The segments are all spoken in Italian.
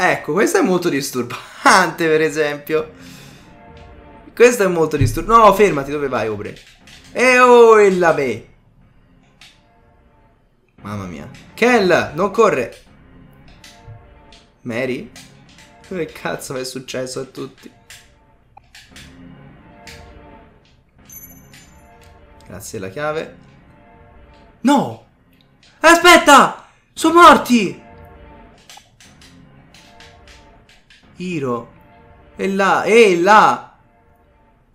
Ecco, questo è molto disturbante, per esempio. Questo è molto disturbante. No, fermati, dove vai, Obre? E oh, il la be. Mamma mia. Kel, non corre. Mary? Che cazzo è successo a tutti? Grazie la chiave. No! Aspetta! Sono morti! Hiro. E là, e là!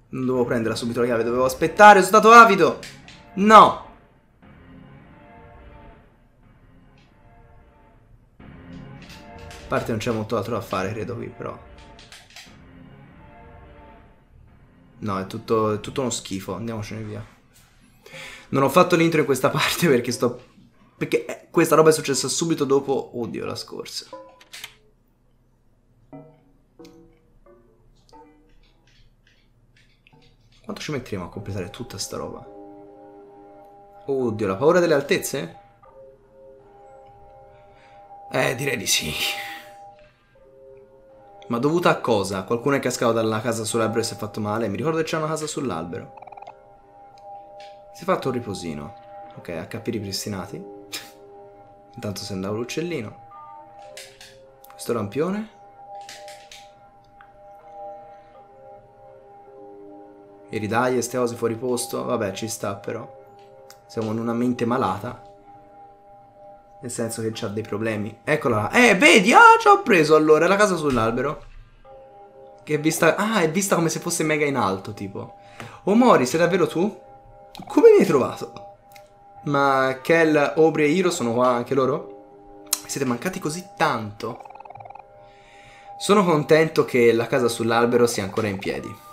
Non dovevo prendere subito la chiave, dovevo aspettare, sono stato avido! No! A parte non c'è molto altro da fare, credo qui, però. No, è tutto, è tutto uno schifo, andiamocene via. Non ho fatto l'intro in questa parte perché sto... Perché eh, questa roba è successa subito dopo, oddio, la scorsa. Quanto ci metteremo a completare tutta sta roba? Oddio, la paura delle altezze? Eh, direi di sì. Ma dovuta a cosa? Qualcuno è cascato dalla casa sull'albero e si è fatto male? Mi ricordo che c'è una casa sull'albero. Si è fatto un riposino. Ok, HP ripristinati. Intanto se andava l'uccellino. Questo lampione. E ste cose fuori posto. Vabbè, ci sta però. Siamo in una mente malata. Nel senso che c'ha dei problemi. Eccola là. Eh, vedi? Ah, ci ho preso allora la casa sull'albero. Che è vista... Ah, è vista come se fosse mega in alto, tipo. Oh, Mori, sei davvero tu? Come mi hai trovato? Ma Kel, Aubrey e Hiro sono qua anche loro? Siete mancati così tanto. Sono contento che la casa sull'albero sia ancora in piedi.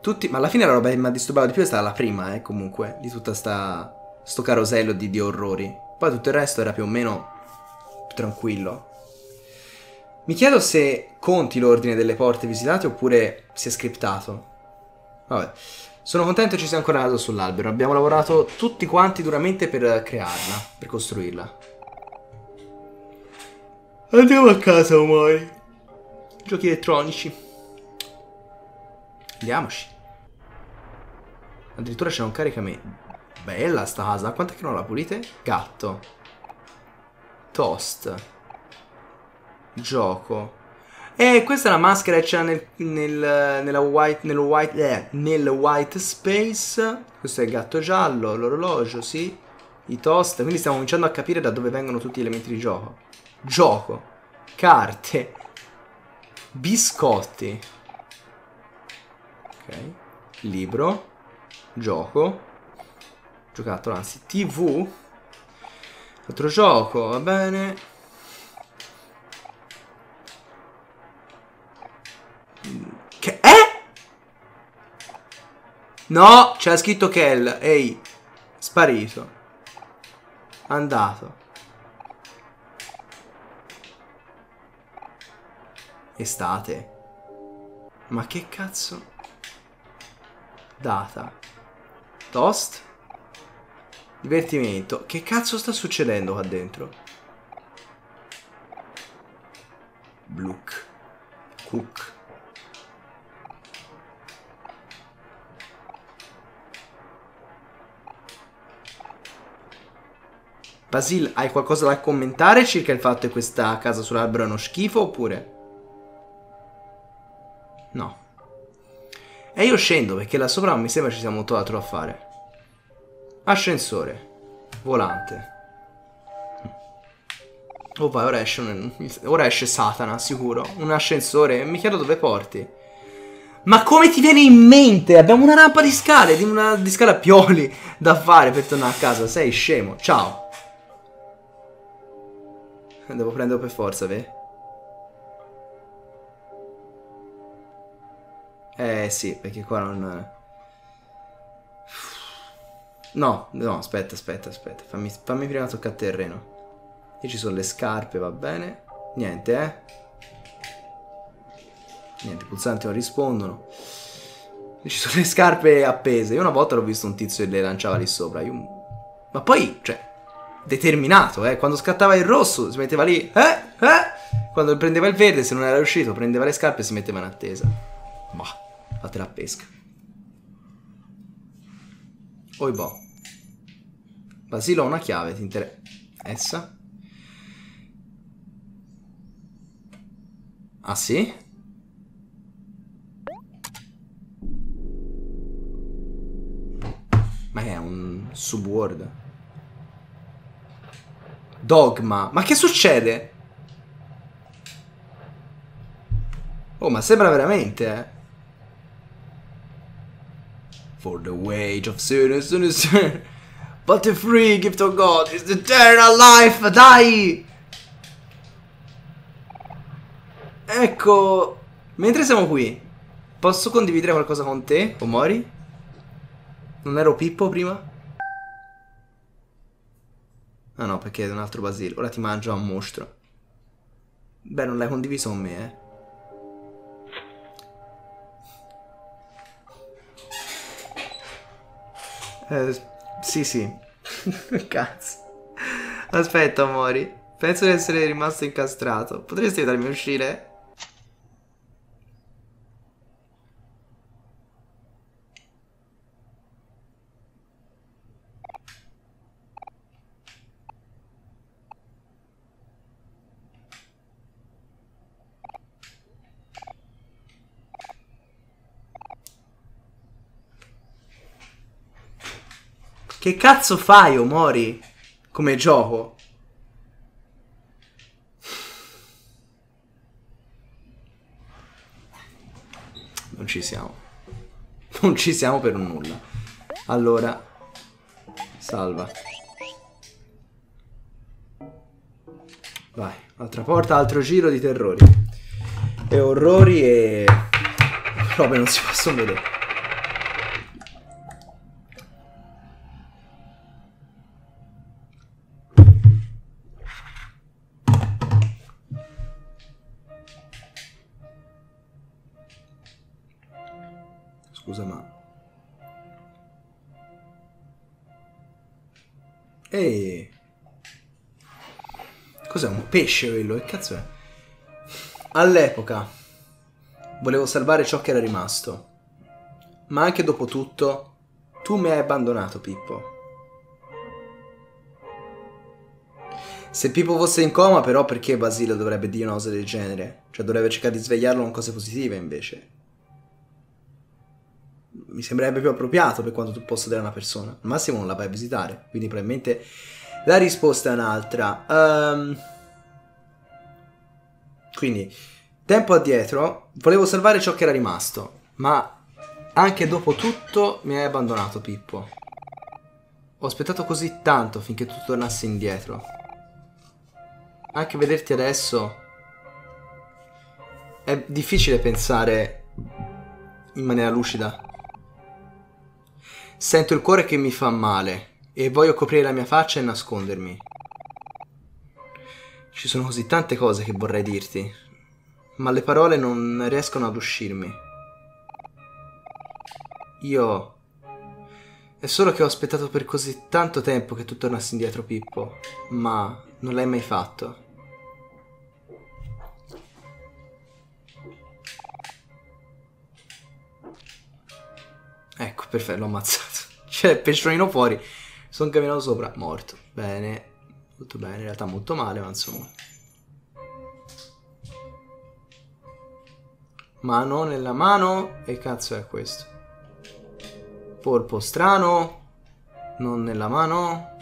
Tutti, ma alla fine la roba che mi ha disturbato di più è stata la prima, eh, comunque, di tutta sta sto carosello di, di orrori. Poi tutto il resto era più o meno tranquillo. Mi chiedo se conti l'ordine delle porte visitate oppure si è scriptato. Vabbè. Sono contento ci sia ancora nato sull'albero. Abbiamo lavorato tutti quanti duramente per crearla, per costruirla. Andiamo a casa, Omori. Giochi elettronici. Andiamoci. Addirittura c'è un caricamento. Bella sta casa. Quanto è che non la pulite? Gatto. Toast. Gioco. E questa è la maschera che c'è nel, nel, white, nel, white, eh, nel white space. Questo è il gatto giallo, l'orologio, sì. I toast. Quindi stiamo cominciando a capire da dove vengono tutti gli elementi di gioco. Gioco. Carte. Biscotti. Libro. Gioco. Giocattolo, anzi, TV. Altro gioco, va bene. Che è? No, c'è scritto Kel. Ehi, sparito. Andato. Estate. Ma che cazzo? Data. Toast. Divertimento. Che cazzo sta succedendo qua dentro? Bluck. Cook. Basil, hai qualcosa da commentare circa il fatto che questa casa sull'albero è uno schifo oppure? No. E io scendo perché là sopra mi sembra ci sia molto altro da fare. Ascensore. Volante. Oh vai, ora esce, un, ora esce Satana, sicuro. Un ascensore. Mi chiedo dove porti. Ma come ti viene in mente? Abbiamo una rampa di scale, di, una, di scala pioli da fare per tornare a casa. Sei scemo. Ciao. Devo prenderlo per forza, ve? Eh sì, perché qua non... No, no, aspetta, aspetta, aspetta. Fammi, fammi prima toccare terreno. Qui ci sono le scarpe, va bene. Niente, eh. Niente, i pulsanti non rispondono. Ci sono le scarpe appese. Io una volta l'ho visto un tizio che le lanciava lì sopra. Io... Ma poi, cioè... determinato, eh. Quando scattava il rosso si metteva lì, eh, eh. Quando prendeva il verde, se non era riuscito, prendeva le scarpe e si metteva in attesa. Ma, fate la pesca. Oi boh. Basilo una chiave, ti interessa? Ah sì? Ma è un subword. Dogma. Ma che succede? Oh, ma sembra veramente, eh. For the wage of sin is sin But the free gift of God is eternal life. Dai! Ecco, mentre siamo qui, posso condividere qualcosa con te, Omori? Non ero Pippo prima? Ah no, perché è un altro Basile. Ora ti mangio a un mostro. Beh, non l'hai condiviso con me, eh. Eh, sì, sì. Cazzo. Aspetta, Mori. Penso di essere rimasto incastrato. Potresti aiutarmi a uscire? Che cazzo fai, Omori? Come gioco? Non ci siamo. Non ci siamo per nulla. Allora, salva. Vai, altra porta, altro giro di terrori. E orrori e... robe non si possono vedere. Scusa, ma... Ehi! Cos'è un pesce quello? Che cazzo è? All'epoca volevo salvare ciò che era rimasto. Ma anche dopo tutto, tu mi hai abbandonato, Pippo. Se Pippo fosse in coma, però, perché Basile dovrebbe dire una cosa del genere? Cioè, dovrebbe cercare di svegliarlo con cose positive, invece mi sembrerebbe più appropriato per quanto tu possa dare a una persona. Al massimo non la vai a visitare, quindi probabilmente la risposta è un'altra. Um, quindi, tempo addietro, volevo salvare ciò che era rimasto, ma anche dopo tutto mi hai abbandonato, Pippo. Ho aspettato così tanto finché tu tornassi indietro. Anche vederti adesso è difficile pensare in maniera lucida. Sento il cuore che mi fa male e voglio coprire la mia faccia e nascondermi. Ci sono così tante cose che vorrei dirti, ma le parole non riescono ad uscirmi. Io... È solo che ho aspettato per così tanto tempo che tu tornassi indietro, Pippo, ma non l'hai mai fatto. Ecco, perfetto, l'ho ammazzato. Il pesciolino fuori. Sono camminato sopra, morto. Bene, molto bene. In realtà molto male, ma insomma. Mano nella mano. E cazzo è questo? Polpo strano. Non nella mano.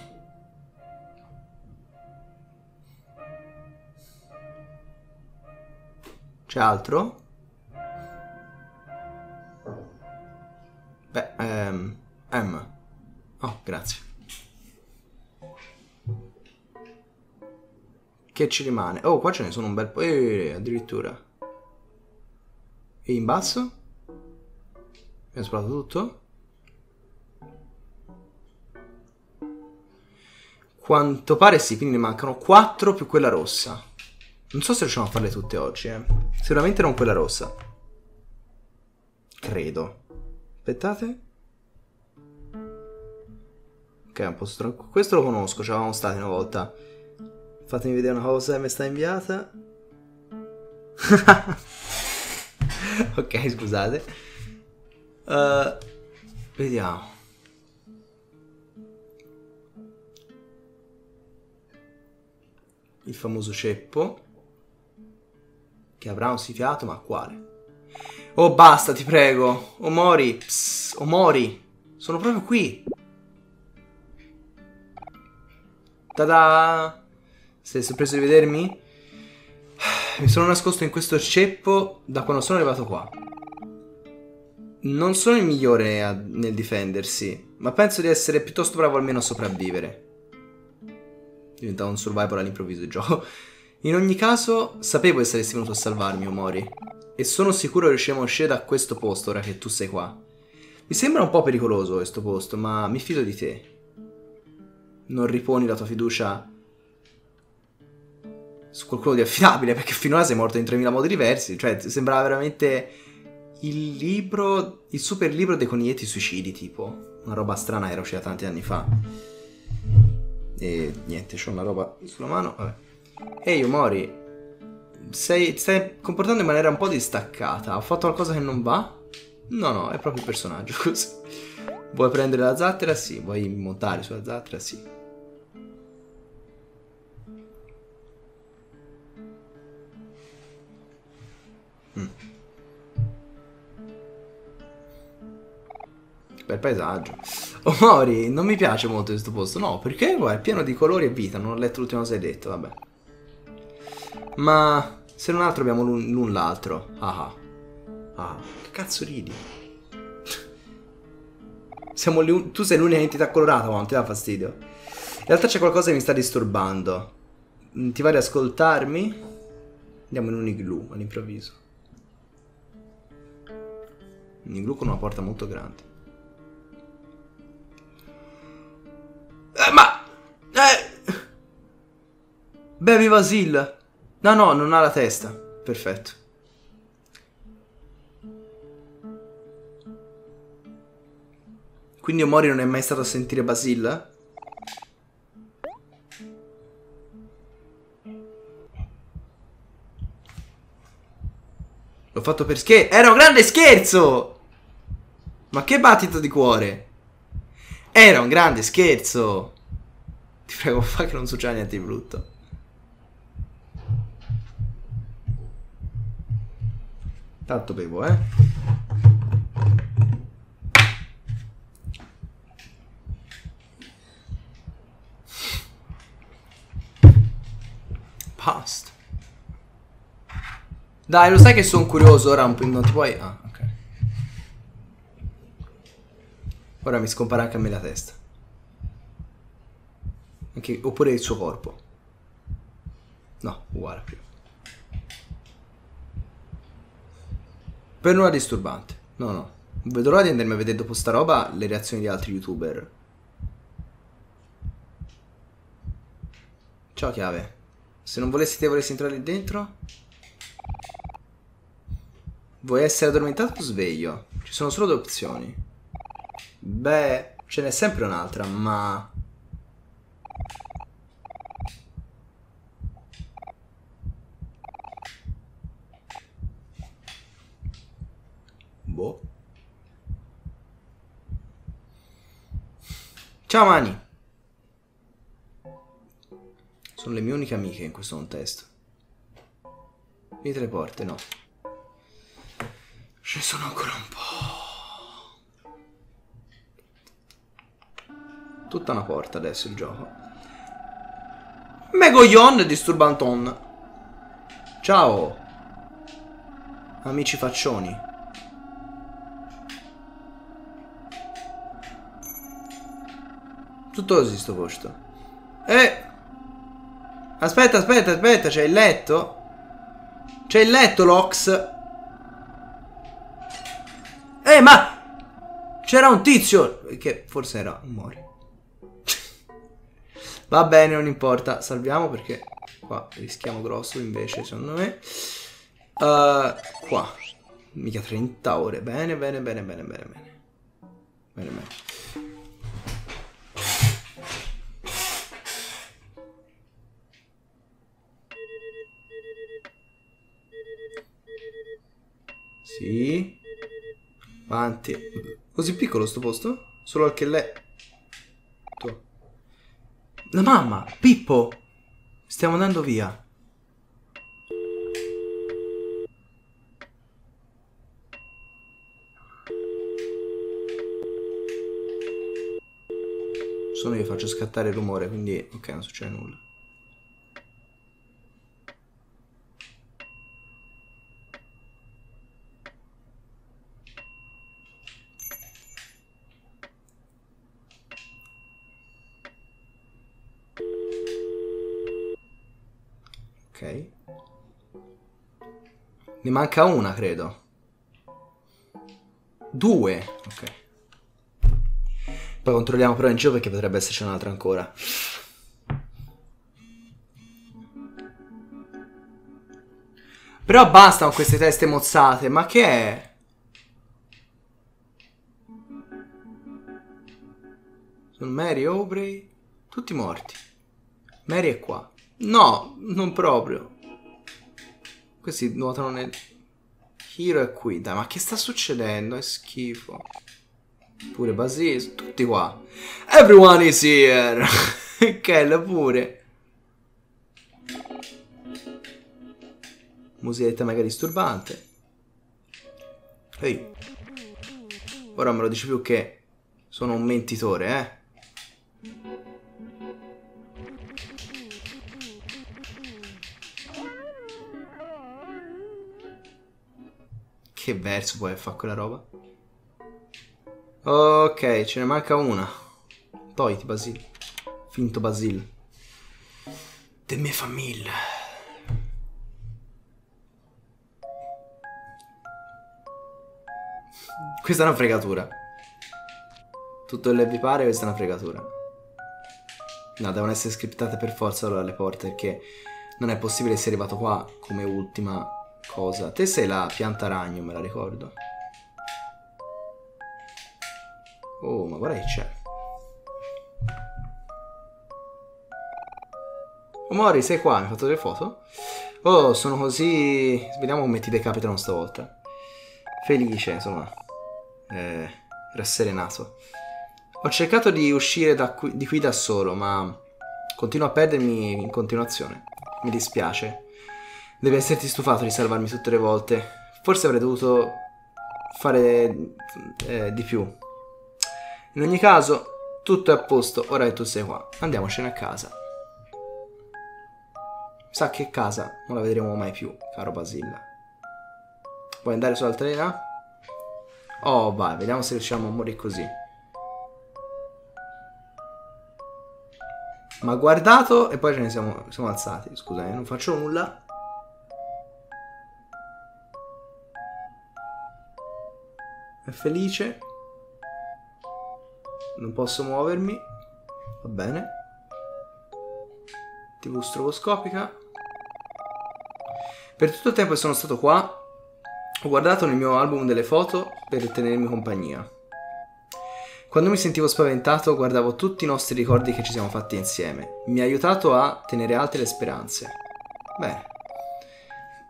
C'è altro? Grazie. Che ci rimane? Oh, qua ce ne sono un bel po'. Eh, addirittura. E in basso? Abbiamo sparato tutto? Quanto pare sì, quindi ne mancano 4 più quella rossa. Non so se riusciamo a farle tutte oggi, eh. Sicuramente non quella rossa. Credo. Aspettate. Ok, un po' tranquillo. Questo lo conosco, ci eravamo stati una volta. Fatemi vedere una cosa che mi sta inviata. ok, scusate. Uh, vediamo. Il famoso ceppo. Che avrà un sifiato, ma quale? Oh, basta, ti prego. Omori. Psst, Omori. Sono proprio qui. Tada! Sei sorpreso di vedermi? Mi sono nascosto in questo ceppo da quando sono arrivato qua. Non sono il migliore a, nel difendersi, ma penso di essere piuttosto bravo almeno a sopravvivere. Diventava un survival all'improvviso il gioco. In ogni caso, sapevo che saresti venuto a salvarmi, Omori. E sono sicuro che riusciremo a uscire da questo posto ora che tu sei qua. Mi sembra un po' pericoloso questo posto, ma mi fido di te. Non riponi la tua fiducia su qualcuno di affidabile, perché finora sei morto in 3000 modi diversi. Cioè, sembrava veramente il libro, il super libro dei coniglietti suicidi, tipo. Una roba strana era uscita tanti anni fa. E niente, c'ho una roba sulla mano. Vabbè. Ehi, Umori, sei, stai comportando in maniera un po' distaccata. Ho fatto qualcosa che non va? No, no, è proprio il personaggio così. Vuoi prendere la zattera? Sì. Vuoi montare sulla zattera? Sì. Mm. Bel paesaggio. Oh Mori, non mi piace molto questo posto. No, perché è pieno di colori e vita. Non ho letto l'ultima cosa che hai detto, vabbè. Ma se non altro abbiamo l'un l'altro. Ah, ah. ah. Che cazzo ridi? Siamo tu sei l'unica entità colorata, ma non ti dà fastidio. In realtà c'è qualcosa che mi sta disturbando. Ti va di ascoltarmi? Andiamo in un igloo all'improvviso. Un igloo con una porta molto grande. Eh, ma... Eh... Bevi Vasil. No, no, non ha la testa. Perfetto. Quindi Omori non è mai stato a sentire Basil? L'ho fatto per scherzo. Era un grande scherzo! Ma che battito di cuore! Era un grande scherzo! Ti prego, fa che non succeda niente di brutto. Tanto bevo, eh. Past. Dai, lo sai che sono curioso ora, non ti puoi... Ah. Ora mi scompare anche a me la testa. Anche, oppure il suo corpo. No, uguale a prima. Per nulla disturbante. No, no. Vedo l'ora di andarmi a vedere dopo sta roba le reazioni di altri youtuber. Ciao chiave. Se non volessi te volessi entrare dentro? Vuoi essere addormentato o sveglio? Ci sono solo due opzioni. Beh, ce n'è sempre un'altra, ma... Boh. Ciao Mani! Sono le mie uniche amiche in questo contesto. Venite le porte, no. Ce ne sono ancora un po'. Tutta una porta adesso il gioco. Megoyon disturbanton. Ciao. Amici faccioni. Tutto così sto posto. Eh. Aspetta, aspetta, aspetta, c'è il letto? C'è il letto, Lox. Eh, ma... C'era un tizio... Che forse era mori. Va bene, non importa. Salviamo perché qua rischiamo grosso invece, secondo me. Uh, qua. Mica 30 ore. Bene, bene, bene, bene, bene, bene. Bene, bene. Sì. Avanti. Così piccolo sto posto? Solo al che lei... La mamma! Pippo! Stiamo andando via. Sono io che faccio scattare il rumore, quindi ok, non succede nulla. Ok. Ne manca una, credo. Due. Ok. Poi controlliamo però in giro perché potrebbe esserci un'altra ancora. Però basta con queste teste mozzate, ma che è? Sono Mary Aubrey, tutti morti. Mary è qua. No, non proprio. Questi nuotano nel... Hiro è qui. Dai, ma che sta succedendo? È schifo. Pure Basil, tutti qua. Everyone is here. Kell pure. Musichetta mega disturbante. Ehi. Ora me lo dici più che sono un mentitore, eh? Che verso puoi fare quella roba? Ok, ce ne manca una. Togliti, Basil. Finto Basil. De mie famiglie. Questa è una fregatura. Tutto il vi pare, questa è una fregatura. No, devono essere scriptate per forza allora le porte, perché non è possibile essere arrivato qua come ultima cosa. Te sei la pianta ragno, me la ricordo. Oh, ma guarda che c'è. Oh, Mori, sei qua? Mi hai fatto delle foto? Oh, sono così... Vediamo come ti decapitano stavolta. Felice, insomma. Eh, rasserenato. Ho cercato di uscire qui, di qui da solo, ma continuo a perdermi in continuazione. Mi dispiace. Devi esserti stufato di salvarmi tutte le volte. Forse avrei dovuto fare eh, di più. In ogni caso, tutto è a posto ora che tu sei qua. Andiamocene a casa. Sa che casa non la vedremo mai più, caro Basilla. Vuoi andare sull'altalena? Oh, vai, vediamo se riusciamo a morire così. Ma guardato e poi ce ne siamo, siamo alzati. Scusa, eh, non faccio nulla. È felice. Non posso muovermi. Va bene. TV stroboscopica. Per tutto il tempo che sono stato qua, ho guardato nel mio album delle foto per tenermi compagnia. Quando mi sentivo spaventato, guardavo tutti i nostri ricordi che ci siamo fatti insieme. Mi ha aiutato a tenere alte le speranze. Bene.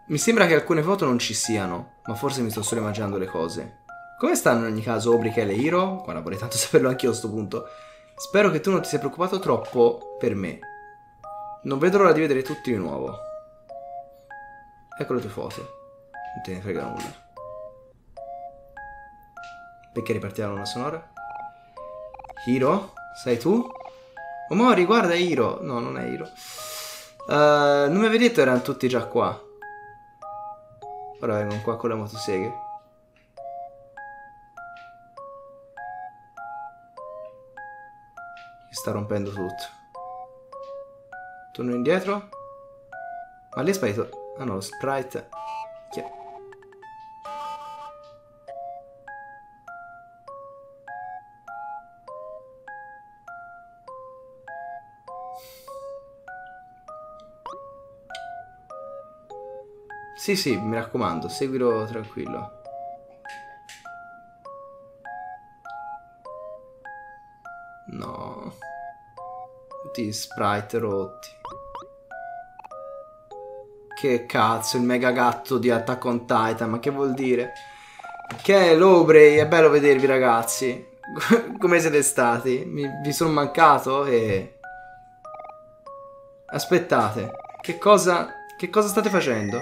Mi sembra che alcune foto non ci siano, ma forse mi sto solo immaginando le cose. Come stanno in ogni caso Obrichel e Hiro? Guarda, vorrei tanto saperlo anch'io a questo punto. Spero che tu non ti sia preoccupato troppo per me. Non vedo l'ora di vedere tutti di nuovo. Ecco le tue foto. Non te ne frega nulla. Perché ripartiamo una sonora? Hiro? Sei tu? Omori, guarda Hiro. No, non è Hiro. Uh, non mi avevi detto erano tutti già qua. Ora vengono qua con le motoseghe. Sta rompendo tutto. Torno indietro. Ma lì è. Ah no, sprite. Chi è? Sì, sì, mi raccomando, seguilo tranquillo. Tutti sprite rotti. Che cazzo, il mega gatto di Attack on Titan, ma che vuol dire? Che è l'Obrey, è bello vedervi ragazzi. Come siete stati? Mi, vi sono mancato e... Aspettate, che cosa... Che cosa state facendo?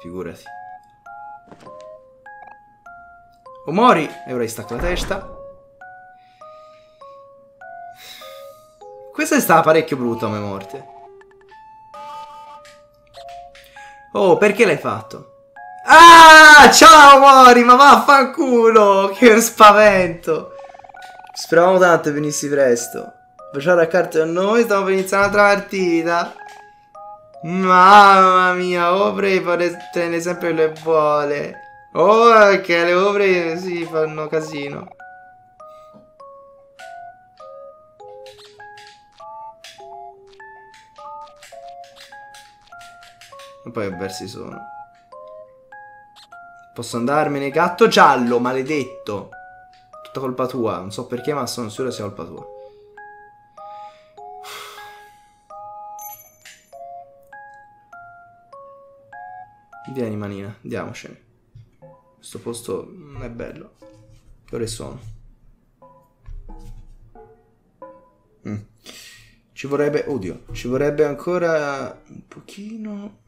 Figurati. Omori! E ora gli stacca la testa. Questa è stata parecchio brutta come morte. Oh, perché l'hai fatto? Ah, ciao Mori, ma vaffanculo! Che spavento! Speravamo tanto venissi presto. Facciamo a carte a noi, stiamo per iniziare un'altra partita. Mamma mia, Obrey prende sempre le vuole. Oh, che le Obrey si fanno casino. E poi che versi sono. Posso andarmene, gatto giallo, maledetto. Tutta colpa tua, non so perché, ma sono sicuro sia colpa tua. Vieni manina, andiamocene. Questo posto non è bello. Che ore sono? Mm. Ci vorrebbe... Oddio, ci vorrebbe ancora un pochino...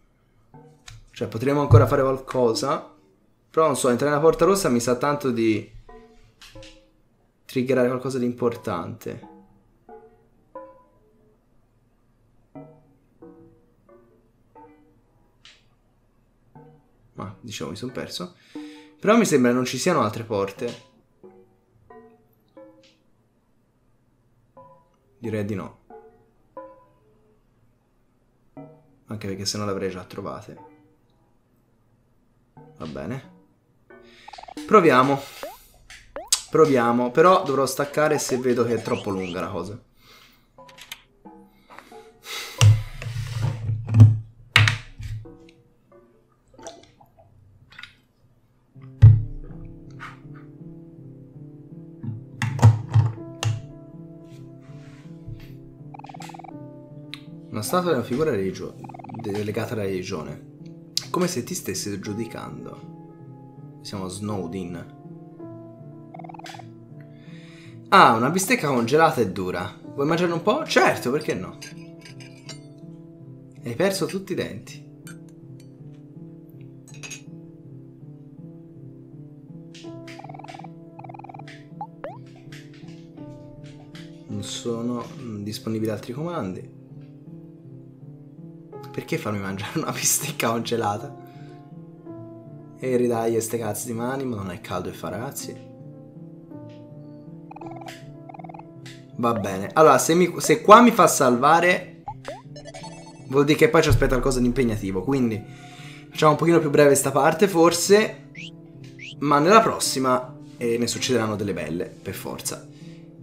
Cioè, potremmo ancora fare qualcosa. Però non so, entrare nella porta rossa mi sa tanto di... Triggerare qualcosa di importante. Ma, diciamo, mi sono perso. Però mi sembra non ci siano altre porte. Direi di no. Anche perché se no le avrei già trovate. Va bene. Proviamo. Proviamo. Però dovrò staccare se vedo che è troppo lunga la cosa. Una statua è una figura religio- legata alla religione. Come se ti stessi giudicando. Siamo Snowdin. Ah, una bistecca congelata e dura. Vuoi mangiare un po'? Certo, perché no? Hai perso tutti i denti. Non sono disponibili altri comandi. Perché farmi mangiare una bistecca congelata? E ridagli ste cazzo di mani, ma non è caldo e fa ragazzi. Va bene. Allora, se, mi, se qua mi fa salvare, vuol dire che poi ci aspetta qualcosa di impegnativo. Quindi facciamo un pochino più breve sta parte, forse. Ma nella prossima eh, ne succederanno delle belle, per forza.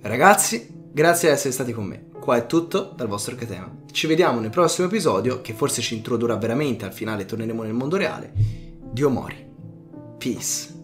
Ragazzi, grazie di essere stati con me. Qua è tutto dal vostro Katema. Ci vediamo nel prossimo episodio, che forse ci introdurrà veramente al finale, torneremo nel mondo reale. Dio mori. Peace.